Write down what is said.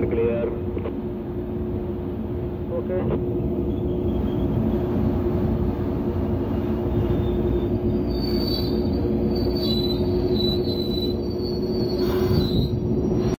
and clear. Okay.